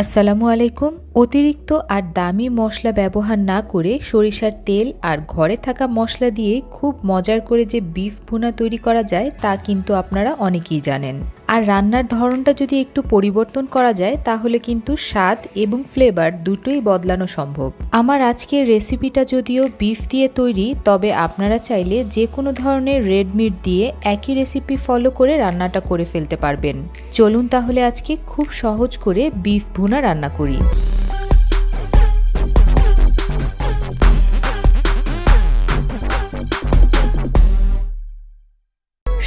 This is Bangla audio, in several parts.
আসসালামু আলাইকুম। অতিরিক্ত আর দামি মশলা ব্যবহার না করে সরিষার তেল আর ঘরে থাকা মশলা দিয়ে খুব মজার করে যে বিফ ভুনা তৈরি করা যায় তা কিন্তু আপনারা অনেকেই জানেন। আর রান্নার ধরনটা যদি একটু পরিবর্তন করা যায়, তাহলে কিন্তু স্বাদ এবং ফ্লেভার দুটোই বদলানো সম্ভব। আমার আজকের রেসিপিটা যদিও বিফ দিয়ে তৈরি, তবে আপনারা চাইলে যে কোনো ধরনের রেড মিট দিয়ে একই রেসিপি ফলো করে রান্নাটা করে ফেলতে পারবেন। চলুন তাহলে আজকে খুব সহজ করে বিফ ভুনা রান্না করি।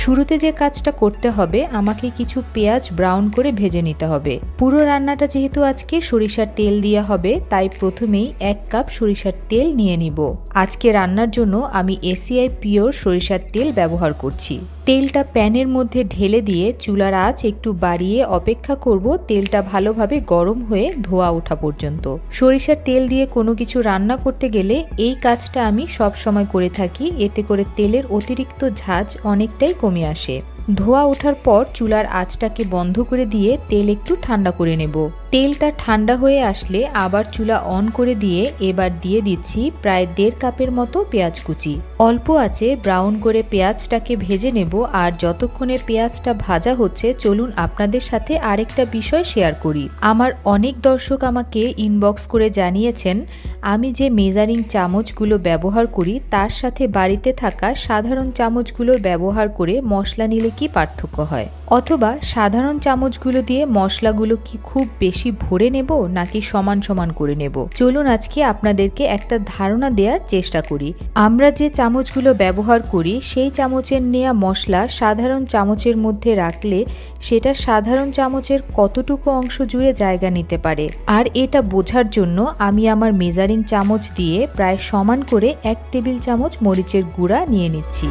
শুরুতে যে কাজটা করতে হবে, আমাকে কিছু পেঁয়াজ ব্রাউন করে ভেজে নিতে হবে। পুরো রান্নাটা যেহেতু আজকে সরিষার তেল দেওয়া হবে, তাই প্রথমেই এক কাপ সরিষার তেল নিয়ে নিব। আজকে রান্নার জন্য আমি এসিআই পিওর সরিষার তেল ব্যবহার করছি। তেলটা প্যানের মধ্যে ঢেলে দিয়ে চুলার আঁচ একটু বাড়িয়ে অপেক্ষা করব। তেলটা ভালোভাবে গরম হয়ে ধোয়া ওঠা পর্যন্ত। সরিষার তেল দিয়ে কোনো কিছু রান্না করতে গেলে এই কাজটা আমি সব সময় করে থাকি। এতে করে তেলের অতিরিক্ত ঝাঁজ অনেকটাই কমে আসে। ধোয়া ওঠার পর চুলার আঁচটাকে বন্ধ করে দিয়ে তেল একটু ঠান্ডা করে নেব। তেলটা ঠান্ডা হয়ে আসলে আবার চুলা অন করে দিয়ে এবার দিয়ে দিচ্ছি প্রায় দেড় কাপের মতো পেঁয়াজ কুচি। অল্প আছে, ব্রাউন করে পেঁয়াজটাকে ভেজে নেব আর যতক্ষণে পেঁয়াজটা ভাজা হচ্ছে, চলুন আপনাদের সাথে আরেকটা বিষয় শেয়ার করি। আমার অনেক দর্শক আমাকে ইনবক্স করে জানিয়েছেন আমি যে মেজারিং চামচগুলো ব্যবহার করি, তার সাথে বাড়িতে থাকা সাধারণ চামচগুলোর ব্যবহার করে মশলা নিলে কি পার্থক্য হয়? অথবা সাধারণ চামচগুলো দিয়ে মশলাগুলো কি খুব বেশি ভরে নেব নাকি সমান সমান করে নেব? চলুন আজকে আপনাদেরকে একটা ধারণা দেওয়ার চেষ্টা করি। আমরা যে চামচগুলো ব্যবহার করি, সেই চামচের নেয়া মশলা সাধারণ চামচের মধ্যে রাখলে সেটা সাধারণ চামচের কতটুকু অংশ জুড়ে জায়গা নিতে পারে? আর এটা বোঝার জন্য আমি আমার মেজারিং চামচ দিয়ে প্রায় সমান করে এক টেবিল চামচ মরিচের গুঁড়া নিয়ে নিচ্ছি।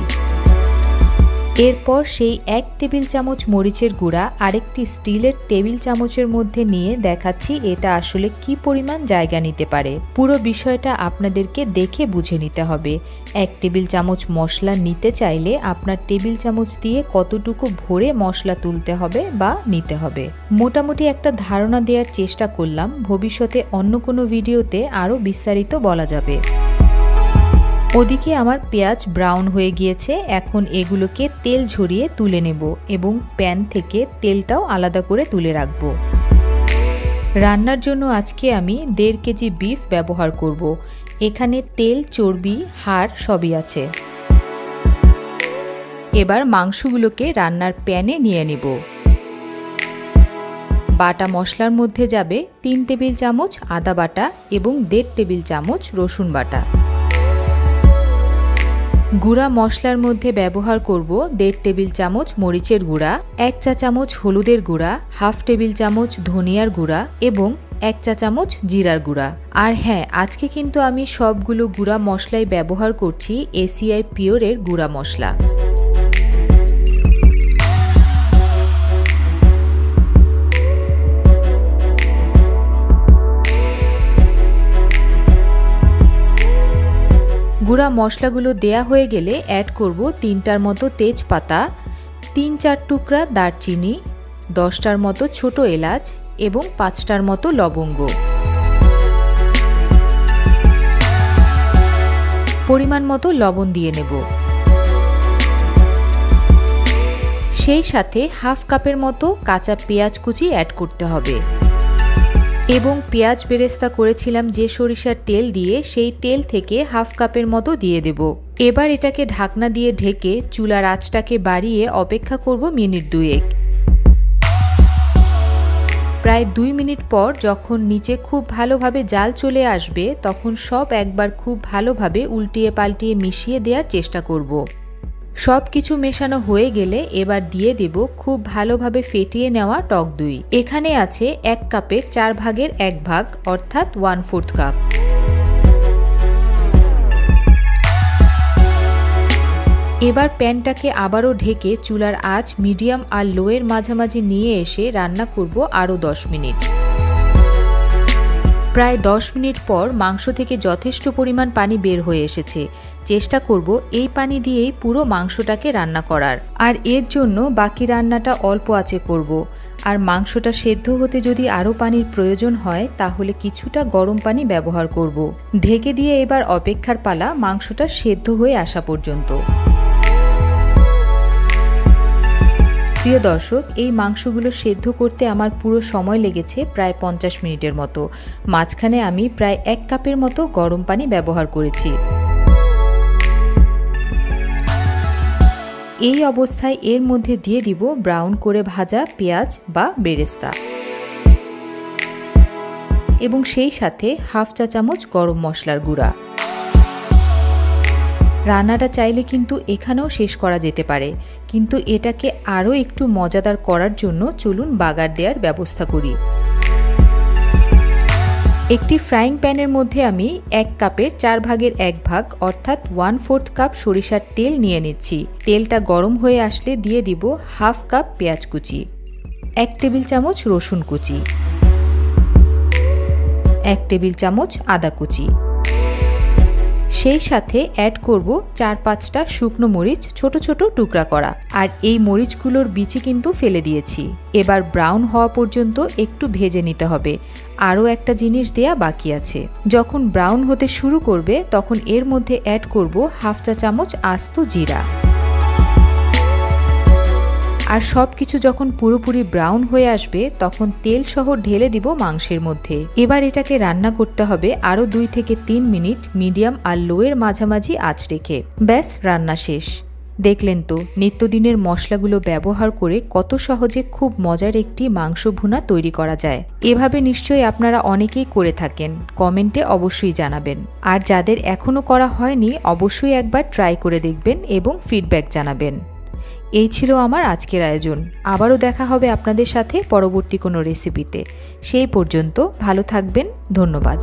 এরপর সেই এক টেবিল চামচ মরিচের গুঁড়া আরেকটি স্টিলের টেবিল চামচের মধ্যে নিয়ে দেখাচ্ছি এটা আসলে কি পরিমাণ জায়গা নিতে পারে। পুরো বিষয়টা আপনাদেরকে দেখে বুঝে নিতে হবে। এক টেবিল চামচ মশলা নিতে চাইলে আপনার টেবিল চামচ দিয়ে কতটুকু ভরে মশলা তুলতে হবে বা নিতে হবে। মোটামুটি একটা ধারণা দেওয়ার চেষ্টা করলাম। ভবিষ্যতে অন্য কোনো ভিডিওতে আরও বিস্তারিত বলা যাবে। ওদিকে আমার পেঁয়াজ ব্রাউন হয়ে গিয়েছে, এখন এগুলোকে তেল ঝরিয়ে তুলে নেব এবং প্যান থেকে তেলটাও আলাদা করে তুলে রাখব। রান্নার জন্য আজকে আমি দেড় কেজি বিফ ব্যবহার করব। এখানে তেল, চর্বি, হাড় সবই আছে। এবার মাংসগুলোকে রান্নার প্যানে নিয়ে নেব। বাটা মশলার মধ্যে যাবে তিন টেবিল চামচ আদা বাটা এবং দেড় টেবিল চামচ রসুন বাটা। গুঁড়া মশলার মধ্যে ব্যবহার করব দেড় টেবিল চামচ মরিচের গুঁড়া, এক চা চামচ হলুদের গুঁড়া, হাফ টেবিল চামচ ধনিয়ার গুঁড়া এবং এক চা চামচ জিরার গুঁড়া। আর হ্যাঁ আজকে কিন্তু আমি সবগুলো গুঁড়া মশলাই ব্যবহার করছি এসিআই পিওরের গুঁড়া মশলা। গুঁড়া মশলাগুলো দেয়া হয়ে গেলে অ্যাড করব তিনটার মতো তেজপাতা, তিন চার টুকরা দারচিনি, দশটার মতো ছোট এলাচ এবং পাঁচটার মতো লবঙ্গ। পরিমাণ মতো লবণ দিয়ে নেব। সেই সাথে হাফ কাপের মতো কাঁচা পেঁয়াজ কুচি অ্যাড করতে হবে। এবং পেঁয়াজ বেরেস্তা করেছিলাম যে সরিষার তেল দিয়ে, সেই তেল থেকে হাফ কাপের মতো দিয়ে দেব। এবার এটাকে ঢাকনা দিয়ে ঢেকে চুলার আঁচটাকে বাড়িয়ে অপেক্ষা করব মিনিট দুয়েক। প্রায় দুই মিনিট পর যখন নিচে খুব ভালোভাবে জাল চলে আসবে, তখন সব একবার খুব ভালোভাবে উল্টিয়ে পাল্টিয়ে মিশিয়ে দেওয়ার চেষ্টা করব। সব কিছু মেশানো হয়ে গেলে এবার দিয়ে দেব খুব ভালোভাবে ফেটিয়ে নেওয়া টক দই। এখানে আছে এক কাপের চার ভাগের এক ভাগ, অর্থাৎ ওয়ান ফোর্থ কাপ এবার প্যানটাকে আবারও ঢেকে চুলার আঁচ মিডিয়াম আর লোয়ের মাঝামাঝি নিয়ে এসে রান্না করব আরও দশ মিনিট। প্রায় দশ মিনিট পর মাংস থেকে যথেষ্ট পরিমাণ পানি বের হয়ে এসেছে। চেষ্টা করব এই পানি দিয়েই পুরো মাংসটাকে রান্না করার। আর এর জন্য বাকি রান্নাটা অল্প আছে করব। আর মাংসটা সেদ্ধ হতে যদি আরও পানির প্রয়োজন হয়, তাহলে কিছুটা গরম পানি ব্যবহার করব। ঢেকে দিয়ে এবার অপেক্ষার পালা মাংসটা সেদ্ধ হয়ে আসা পর্যন্ত। প্রিয় দর্শক, এই মাংসগুলো সেদ্ধ করতে আমার পুরো সময় লেগেছে প্রায় পঞ্চাশ মিনিটের মতো। মাঝখানে আমি প্রায় এক কাপের মতো গরম পানি ব্যবহার করেছি। এই অবস্থায় এর মধ্যে দিয়ে দিব ব্রাউন করে ভাজা পেঁয়াজ বা বেরেস্তা। এবং সেই সাথে হাফ চা চামচ গরম মশলার গুঁড়া। রান্নাটা চাইলে কিন্তু এখানেও শেষ করা যেতে পারে, কিন্তু এটাকে আরও একটু মজাদার করার জন্য চলুন বাগার দেওয়ার ব্যবস্থা করি। একটি ফ্রাইং প্যানের মধ্যে আমি এক কাপের চার ভাগের এক ভাগ, অর্থাৎ ওয়ান ফোর্থ কাপ সরিষার তেল নিয়ে নিচ্ছি। তেলটা গরম হয়ে আসলে দিয়ে দিব হাফ কাপ পেঁয়াজ কুচি, এক টেবিল চামচ রসুন কুচি, এক টেবিল চামচ আদা কুচি। সেই সাথে অ্যাড করব চার পাঁচটা শুকনো মরিচ, ছোট ছোট টুকরা করা। আর এই মরিচগুলোর বিচি কিন্তু ফেলে দিয়েছি। এবার ব্রাউন হওয়া পর্যন্ত একটু ভেজে নিতে হবে। আরও একটা জিনিস দেয়া বাকি আছে। যখন ব্রাউন হতে শুরু করবে, তখন এর মধ্যে অ্যাড করব হাফ চা চামচ আস্ত জিরা। আর সব কিছু যখন পুরোপুরি ব্রাউন হয়ে আসবে, তখন তেল সহ ঢেলে দিব মাংসের মধ্যে। এবার এটাকে রান্না করতে হবে আরও দুই থেকে তিন মিনিট মিডিয়াম আর লোয়ের মাঝামাঝি আঁচ রেখে। ব্যাস, রান্না শেষ। দেখলেন তো, নিত্যদিনের মশলাগুলো ব্যবহার করে কত সহজে খুব মজার একটি মাংস ভুনা তৈরি করা যায়। এভাবে নিশ্চয়ই আপনারা অনেকেই করে থাকেন। কমেন্টে অবশ্যই জানাবেন। আর যাদের এখনও করা হয়নি, অবশ্যই একবার ট্রাই করে দেখবেন এবং ফিডব্যাক জানাবেন। এই ছিল আমার আজকের আয়োজন। আবারও দেখা হবে আপনাদের সাথে পরবর্তী কোনো রেসিপিতে সেই পর্যন্ত ভালো থাকবেন, ধন্যবাদ।